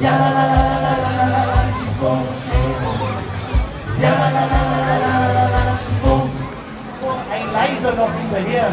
Ja la la la Ein leiser noch hinterher.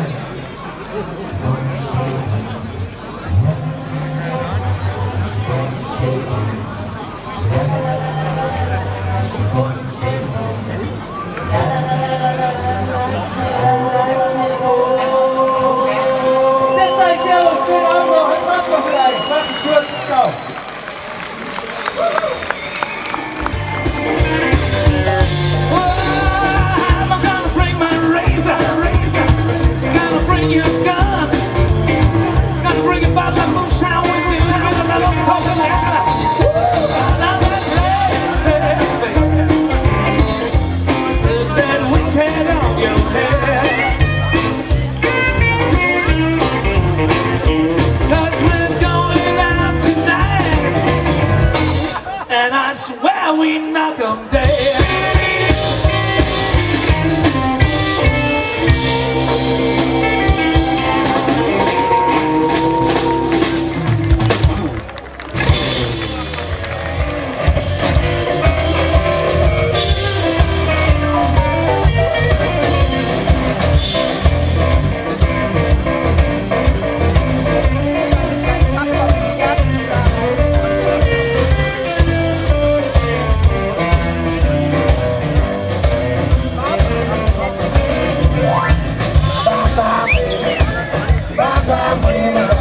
I swear we knock 'em dead. yeah